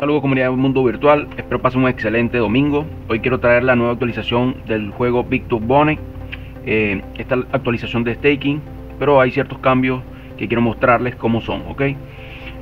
Saludos comunidad del mundo virtual, espero pasen un excelente domingo. Hoy quiero traer la nueva actualización del juego Victor Bonnet. Eh, esta actualización de staking, pero hay ciertos cambios que quiero mostrarles cómo son, ¿ok?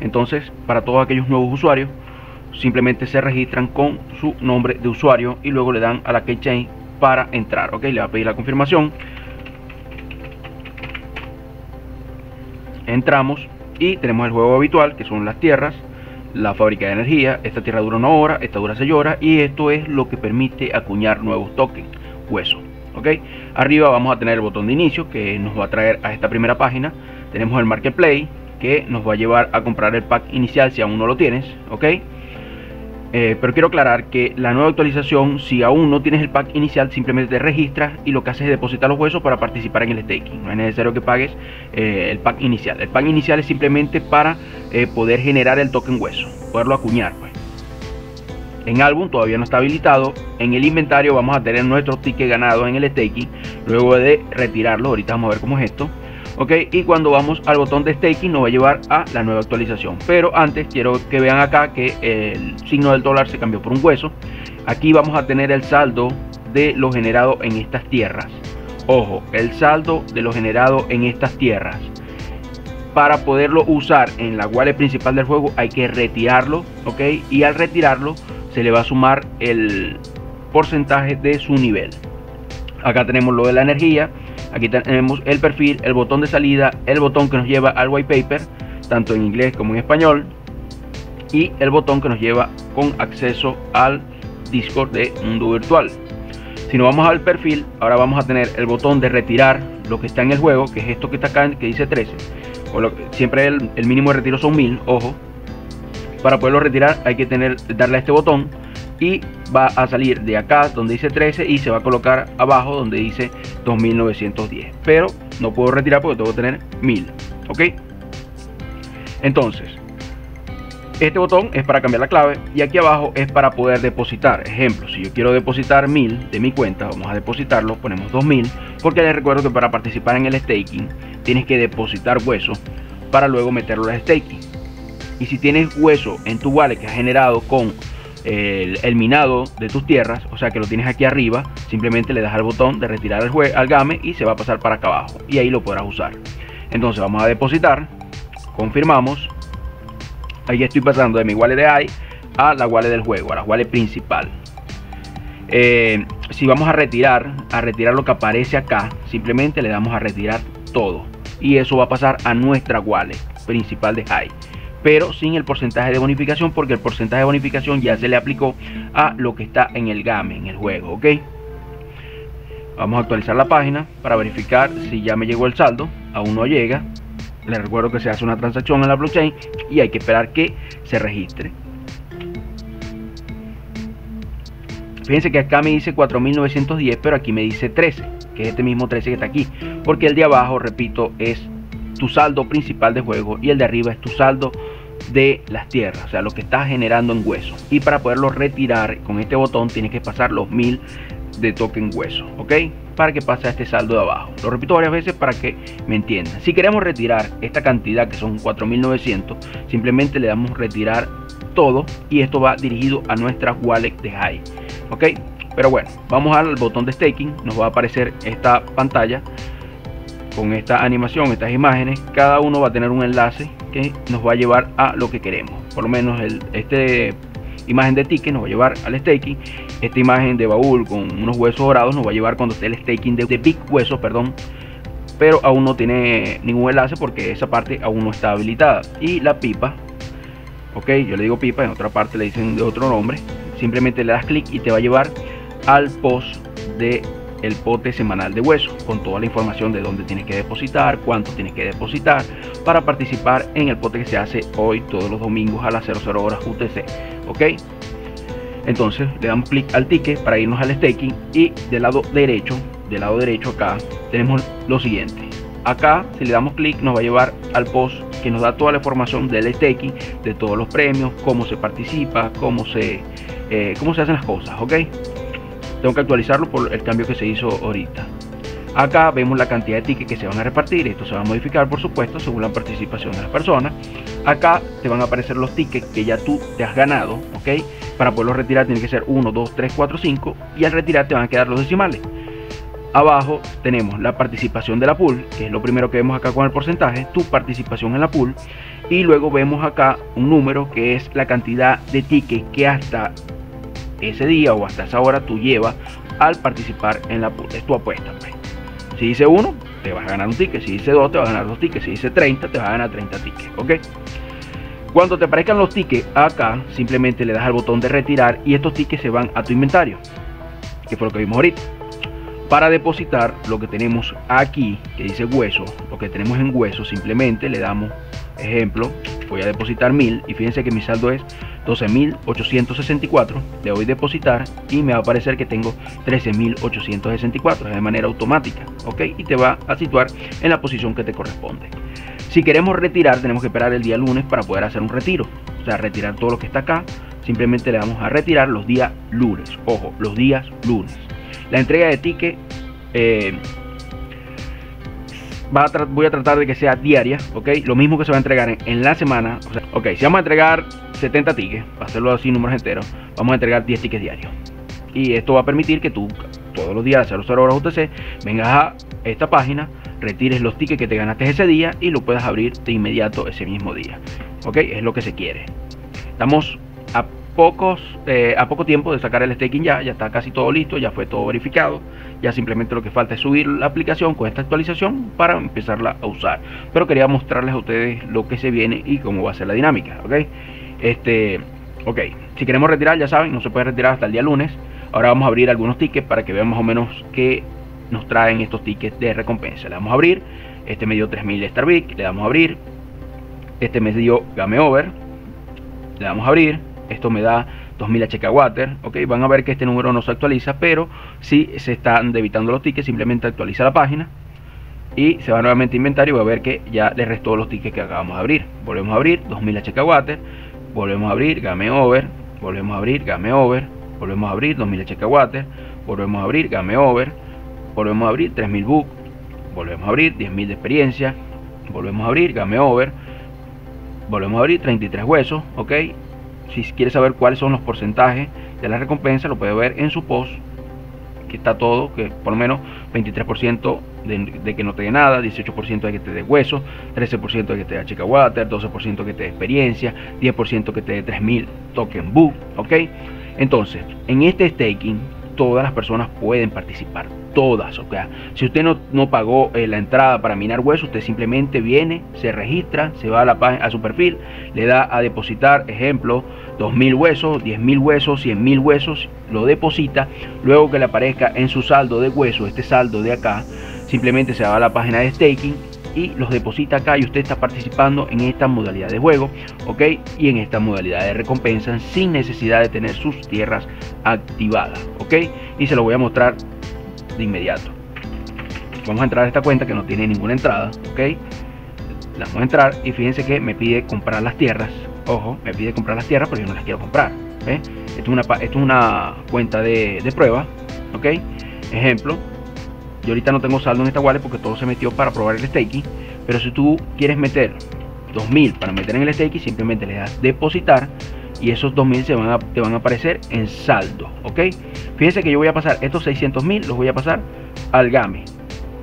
Entonces, para todos aquellos nuevos usuarios, simplemente se registran con su nombre de usuario y luego le dan a la keychain para entrar, ¿ok? Le va a pedir la confirmación. Entramos y tenemos el juego habitual, que son las tierras la fábrica de energía, esta tierra dura una hora, esta dura 6 horas y esto es lo que permite acuñar nuevos tokens, hueso. ¿ok? Arriba vamos a tener el botón de inicio que nos va a traer a esta primera página. Tenemos el marketplace que nos va a llevar a comprar el pack inicial si aún no lo tienes, ¿ok? Eh, pero quiero aclarar que la nueva actualización, si aún no tienes el pack inicial, simplemente te registras y lo que haces es depositar los huesos para participar en el staking. No es necesario que pagues eh, el pack inicial. El pack inicial es simplemente para eh, poder generar el token hueso, poderlo acuñar. Pues. En álbum todavía no está habilitado. En el inventario vamos a tener nuestro ticket ganado en el staking. Luego de retirarlo, ahorita vamos a ver cómo es esto ok y cuando vamos al botón de staking nos va a llevar a la nueva actualización. Pero antes quiero que vean acá que el signo del dólar se cambió por un hueso. Aquí vamos a tener el saldo de lo generado en estas tierras. Ojo el saldo de lo generado en estas tierras. Para poderlo usar en la wallet principal del juego hay que retirarlo ok y al retirarlo se le va a sumar el porcentaje de su nivel. Acá tenemos lo de la energía Aquí tenemos el perfil, el botón de salida, el botón que nos lleva al white paper, tanto en inglés como en español, y el botón que nos lleva con acceso al Discord de Mundo Virtual. Si nos vamos al perfil, ahora vamos a tener el botón de retirar lo que está en el juego, que es esto que está acá, que dice 13. siempre el, el, mínimo de retiro son 1000, ojo. Para poderlo retirar hay que tener, darle a este botón y va a salir de acá donde dice 13 y se va a colocar abajo donde dice 2910 pero no puedo retirar porque tengo que tener 1000 ok entonces este botón es para cambiar la clave y aquí abajo es para poder depositar. Ejemplo si yo quiero depositar 1000 de mi cuenta vamos a depositarlo ponemos 2000 porque les recuerdo que para participar en el staking tienes que depositar hueso para luego meterlo al staking. Y si tienes hueso en tu wallet que has generado con el, minado de tus tierras, o sea que lo tienes aquí arriba, simplemente le das al botón de retirar el, al game y se va a pasar para acá abajo y ahí lo podrás usar. Entonces vamos a depositar, confirmamos, ahí estoy pasando de mi wallet de AI a la wallet del juego, a la wallet principal. Eh, si vamos a retirar, a retirar lo que aparece acá, simplemente le damos a retirar todo y eso va a pasar a nuestra wallet principal de High pero sin el porcentaje de bonificación porque el porcentaje de bonificación ya se le aplicó a lo que está en el game, en el juego, ¿ok? Vamos a actualizar la página para verificar si ya me llegó el saldo, aún no llega. Les recuerdo que se hace una transacción en la blockchain y hay que esperar que se registre. Fíjense que acá me dice 4910, pero aquí me dice 13, que es este mismo 13 que está aquí. Porque el de abajo, repito, es tu saldo principal de juego y el de arriba es tu saldo de las tierras, o sea, lo que está generando en hueso. Y para poderlo retirar con este botón tienes que pasar los 1000 de token hueso, ¿ok? Para que pase este saldo de abajo. Lo repito varias veces para que me entiendan. Si queremos retirar esta cantidad que son 4900, simplemente le damos retirar todo y esto va dirigido a nuestra wallet de High, ¿ok? Pero bueno, vamos al botón de staking, nos va a aparecer esta pantalla con esta animación, estas imágenes, cada uno va a tener un enlace nos va a llevar a lo que queremos. Por lo menos el, este imagen de ticket nos va a llevar al staking. Esta imagen de baúl con unos huesos dorados nos va a llevar cuando esté el staking de, de Big Hueso, perdón. Pero aún no tiene ningún enlace porque esa parte aún no está habilitada. Y la pipa, ok, yo le digo pipa, en otra parte le dicen de otro nombre. Simplemente le das clic y te va a llevar al post de el pote semanal de hueso con toda la información de dónde tienes que depositar, cuánto tienes que depositar para participar en el pote que se hace hoy todos los domingos a las 00 horas UTC. ¿Ok? Entonces le damos clic al ticket para irnos al staking y del lado derecho, del lado derecho acá tenemos lo siguiente. Acá si le damos clic nos va a llevar al post que nos da toda la información del staking, de todos los premios, cómo se participa, cómo se, eh, cómo se hacen las cosas, ¿ok? Tengo que actualizarlo por el cambio que se hizo ahorita Acá vemos la cantidad de tickets que se van a repartir. Esto se va a modificar, por supuesto, según la participación de las personas. Acá te van a aparecer los tickets que ya tú te has ganado, ¿ok? Para poderlos retirar tiene que ser 1, 2, 3, 4, 5 y al retirar te van a quedar los decimales. Abajo tenemos la participación de la pool, que es lo primero que vemos acá con el porcentaje, tu participación en la pool. Y luego vemos acá un número que es la cantidad de tickets que hasta ese día o hasta esa hora tú llevas al participar en la. Es tu apuesta. Pues. Si dice 1, te vas a ganar un ticket. Si dice 2, te vas a ganar dos tickets. Si dice 30, te vas a ganar 30 tickets. ¿Ok? Cuando te aparezcan los tickets acá, simplemente le das al botón de retirar y estos tickets se van a tu inventario. Que fue lo que vimos ahorita. Para depositar lo que tenemos aquí, que dice hueso, lo que tenemos en hueso, simplemente le damos, ejemplo, voy a depositar 1000 y fíjense que mi saldo es 12.864. Le doy depositar y me va a aparecer que tengo 13.864 de manera automática, ¿ok? Y te va a situar en la posición que te corresponde. Si queremos retirar, tenemos que esperar el día lunes para poder hacer un retiro. O sea, retirar todo lo que está acá. Simplemente le damos a retirar los días lunes. Ojo, los días lunes. La entrega de ticket eh, voy a tratar de que sea diaria, ¿ok? Lo mismo que se va a entregar en, la semana. Ok, si vamos a entregar 70 tickets, para hacerlo así números enteros, vamos a entregar 10 tickets diarios. Y esto va a permitir que tú todos los días a 00 horas UTC vengas a esta página, retires los tickets que te ganaste ese día y lo puedas abrir de inmediato ese mismo día. ¿Ok? Es lo que se quiere. Estamos a pocos, eh, a poco tiempo de sacar el staking ya, ya está casi todo listo, ya fue todo verificado, ya simplemente lo que falta es subir la aplicación con esta actualización para empezarla a usar. Pero quería mostrarles a ustedes lo que se viene y cómo va a ser la dinámica, ¿ok? Este, ok, si queremos retirar, ya saben, no se puede retirar hasta el día lunes. Ahora vamos a abrir algunos tickets para que vean más o menos qué nos traen estos tickets de recompensa. Le vamos a abrir, este me dio 3000 Starbucks, le damos a abrir, este me dio Game Over, le damos a abrir, esto me da 2000 HK Water, ok, van a ver que este número no se actualiza, pero si se están debitando los tickets, simplemente actualiza la página y se va nuevamente a inventario y va a ver que ya le restó los tickets que acabamos de abrir. Volvemos a abrir 2000 HK Water, volvemos a abrir Game Over, volvemos a abrir Game Over, volvemos a abrir 2000 HK Water, volvemos a abrir Game Over, volvemos a abrir 3000 Book, volvemos a abrir 10.000 de experiencia, volvemos a abrir Game Over, volvemos a abrir 33 huesos, ok, si quiere saber cuáles son los porcentajes de la recompensa, lo puede ver en su post, que está todo, que por lo menos 23% de, que no te dé nada, 18% de que te dé hueso, 13% de que te dé chica water, 12% que te dé experiencia, 10% que te dé 3000 token book, ¿ok? Entonces, en este staking, todas las personas pueden participar, todas. O sea, si usted no, no pagó eh, la entrada para minar hueso, usted simplemente viene, se registra, se va a, la página, a su perfil, le da a depositar, ejemplo, 2.000 huesos, 10.000 huesos, 100.000 huesos, lo deposita, luego que le aparezca en su saldo de hueso, este saldo de acá, simplemente se va a la página de staking y los deposita acá y usted está participando en esta modalidad de juego, ok, y en esta modalidad de recompensa sin necesidad de tener sus tierras activadas, ok, y se lo voy a mostrar de inmediato. Vamos a entrar a esta cuenta que no tiene ninguna entrada, ok, vamos a entrar y fíjense que me pide comprar las tierras, ojo, me pide comprar las tierras, pero yo no las quiero comprar, esto es una, esto es una cuenta de, de prueba, ok, ejemplo, yo ahorita no tengo saldo en esta wallet porque todo se metió para probar el staking. Pero si tú quieres meter 2000 para meter en el staking, simplemente le das depositar y esos 2000 se van a, te van a aparecer en saldo. ¿Ok? Fíjense que yo voy a pasar estos 600 mil, los voy a pasar al GAME.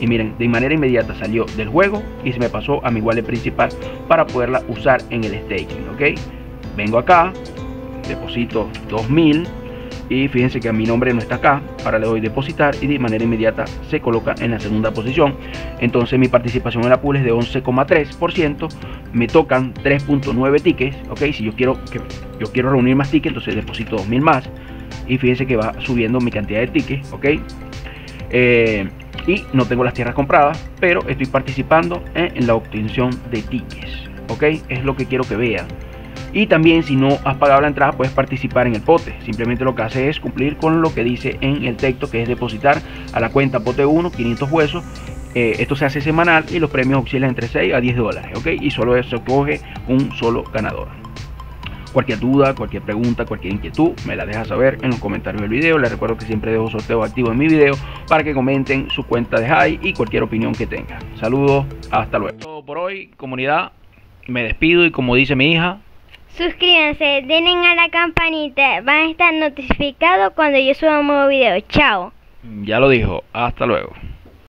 Y miren, de manera inmediata salió del juego y se me pasó a mi wallet principal para poderla usar en el staking. ¿Ok? Vengo acá, deposito 2000 y fíjense que a mi nombre no está acá. Ahora le doy depositar y de manera inmediata se coloca en la segunda posición. Entonces mi participación en la pool es de 11,3% me tocan 3.9 tickets ok si yo quiero que yo quiero reunir más tickets entonces deposito 2000 más. Y fíjense que va subiendo mi cantidad de tickets ok eh, y no tengo las tierras compradas pero estoy participando en la obtención de tickets ok es lo que quiero que vean y también si no has pagado la entrada puedes participar en el pote. Simplemente lo que hace es cumplir con lo que dice en el texto que es depositar a la cuenta pote 1 500 huesos. Eh, esto se hace semanal y los premios oscilan entre 6 a 10 dólares. ¿ok? Y solo se coge un solo ganador. Cualquier duda, cualquier pregunta, cualquier inquietud, me la dejas saber en los comentarios del video. Les recuerdo que siempre dejo sorteo activo en mi video para que comenten su cuenta de high y cualquier opinión que tengan. Saludos, hasta luego. Todo por hoy, comunidad. Me despido y como dice mi hija, Suscríbanse, denle a la campanita, van a estar notificados cuando yo suba un nuevo video. Chao. Ya lo dijo, hasta luego.